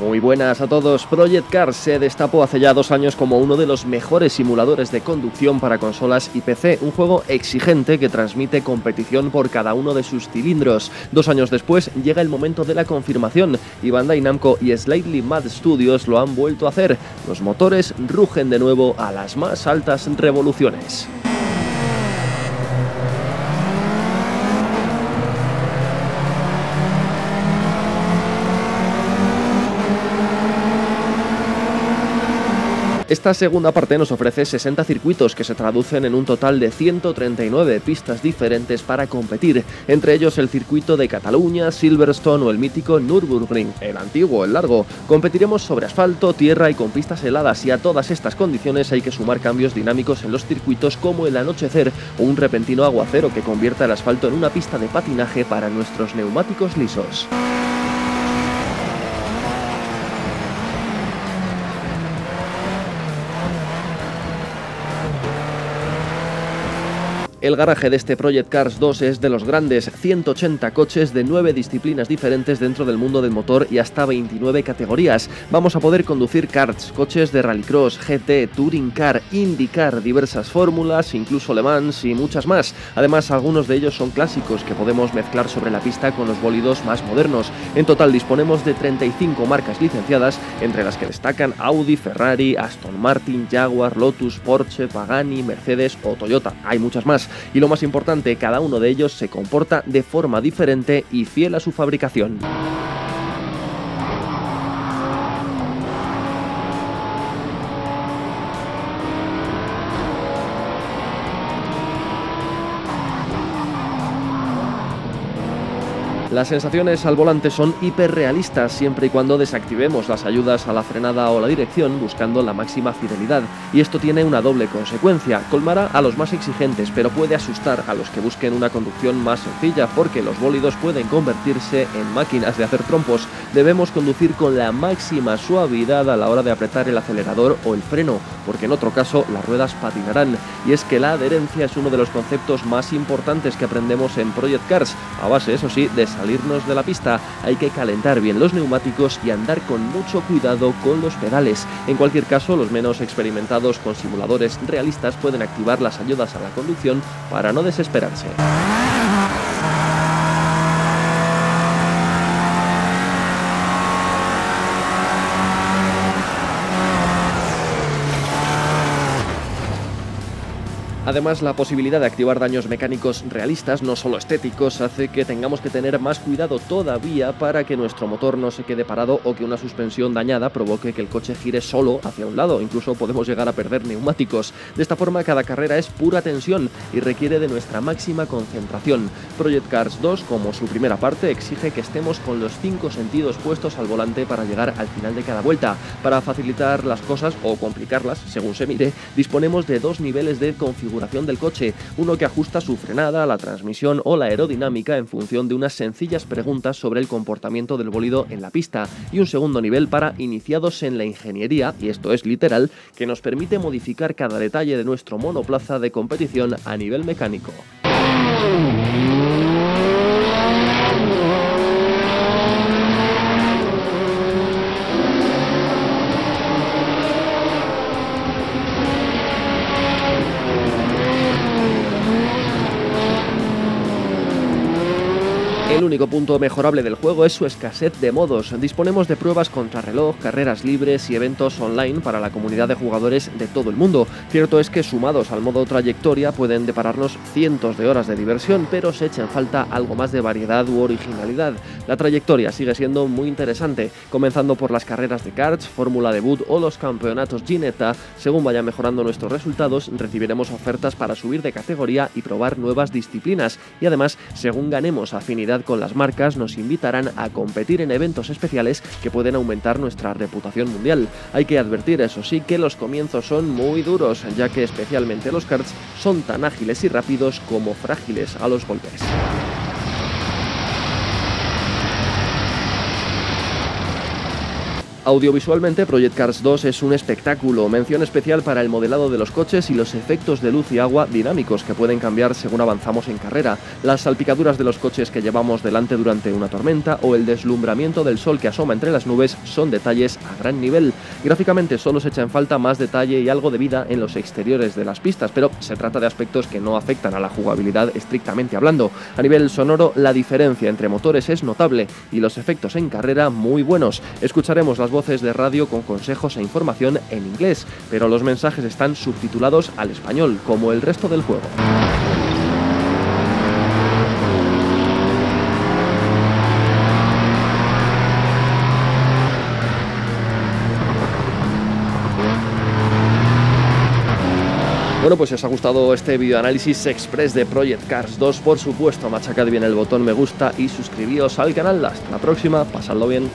Muy buenas a todos. Project Cars se destapó hace ya dos años como uno de los mejores simuladores de conducción para consolas y PC, un juego exigente que transmite competición por cada uno de sus cilindros. Dos años después llega el momento de la confirmación y Bandai Namco y Slightly Mad Studios lo han vuelto a hacer. Los motores rugen de nuevo a las más altas revoluciones. Esta segunda parte nos ofrece 60 circuitos que se traducen en un total de 139 pistas diferentes para competir, entre ellos el circuito de Cataluña, Silverstone o el mítico Nürburgring, el antiguo, el largo. Competiremos sobre asfalto, tierra y con pistas heladas y a todas estas condiciones hay que sumar cambios dinámicos en los circuitos como el anochecer o un repentino aguacero que convierta el asfalto en una pista de patinaje para nuestros neumáticos lisos. El garaje de este Project Cars 2 es de los grandes, 180 coches de 9 disciplinas diferentes dentro del mundo del motor y hasta 29 categorías. Vamos a poder conducir karts, coches de rallycross, GT, Touring Car, IndyCar, diversas fórmulas, incluso Le Mans y muchas más. Además, algunos de ellos son clásicos que podemos mezclar sobre la pista con los bólidos más modernos. En total disponemos de 35 marcas licenciadas, entre las que destacan Audi, Ferrari, Aston Martin, Jaguar, Lotus, Porsche, Pagani, Mercedes o Toyota. Hay muchas más y lo más importante, cada uno de ellos se comporta de forma diferente y fiel a su fabricación. Las sensaciones al volante son hiperrealistas siempre y cuando desactivemos las ayudas a la frenada o la dirección buscando la máxima fidelidad. Y esto tiene una doble consecuencia. Colmará a los más exigentes, pero puede asustar a los que busquen una conducción más sencilla porque los bólidos pueden convertirse en máquinas de hacer trompos. Debemos conducir con la máxima suavidad a la hora de apretar el acelerador o el freno, porque en otro caso las ruedas patinarán. Y es que la adherencia es uno de los conceptos más importantes que aprendemos en Project Cars, a base, eso sí, de salirnos de la pista hay que calentar bien los neumáticos y andar con mucho cuidado con los pedales. En cualquier caso, los menos experimentados con simuladores realistas pueden activar las ayudas a la conducción para no desesperarse. Además, la posibilidad de activar daños mecánicos realistas, no solo estéticos, hace que tengamos que tener más cuidado todavía para que nuestro motor no se quede parado o que una suspensión dañada provoque que el coche gire solo hacia un lado. Incluso podemos llegar a perder neumáticos. De esta forma, cada carrera es pura tensión y requiere de nuestra máxima concentración. Project Cars 2, como su primera parte, exige que estemos con los cinco sentidos puestos al volante para llegar al final de cada vuelta. Para facilitar las cosas o complicarlas, según se mire, disponemos de dos niveles de configuración del coche, uno que ajusta su frenada, la transmisión o la aerodinámica en función de unas sencillas preguntas sobre el comportamiento del bólido en la pista, y un segundo nivel para iniciados en la ingeniería, y esto es literal, que nos permite modificar cada detalle de nuestro monoplaza de competición a nivel mecánico. El único punto mejorable del juego es su escasez de modos. Disponemos de pruebas contrarreloj, carreras libres y eventos online para la comunidad de jugadores de todo el mundo. Cierto es que sumados al modo trayectoria pueden depararnos cientos de horas de diversión, pero se echa en falta algo más de variedad u originalidad. La trayectoria sigue siendo muy interesante, comenzando por las carreras de karts, fórmula debut o los campeonatos Ginetta. Según vayan mejorando nuestros resultados, recibiremos ofertas para subir de categoría y probar nuevas disciplinas. Y además, según ganemos afinidad con las marcas nos invitarán a competir en eventos especiales que pueden aumentar nuestra reputación mundial. Hay que advertir, eso sí, que los comienzos son muy duros, ya que especialmente los karts son tan ágiles y rápidos como frágiles a los golpes. Audiovisualmente, Project Cars 2 es un espectáculo, mención especial para el modelado de los coches y los efectos de luz y agua dinámicos que pueden cambiar según avanzamos en carrera, las salpicaduras de los coches que llevamos delante durante una tormenta o el deslumbramiento del sol que asoma entre las nubes son detalles a gran nivel. Gráficamente solo se echa en falta más detalle y algo de vida en los exteriores de las pistas, pero se trata de aspectos que no afectan a la jugabilidad estrictamente hablando. A nivel sonoro, la diferencia entre motores es notable y los efectos en carrera muy buenos. Escucharemos voces de radio con consejos e información en inglés, pero los mensajes están subtitulados al español, como el resto del juego. Bueno, pues si os ha gustado este videoanálisis express de Project Cars 2, por supuesto, machacad bien el botón me gusta y suscribíos al canal. Hasta la próxima, pasadlo bien.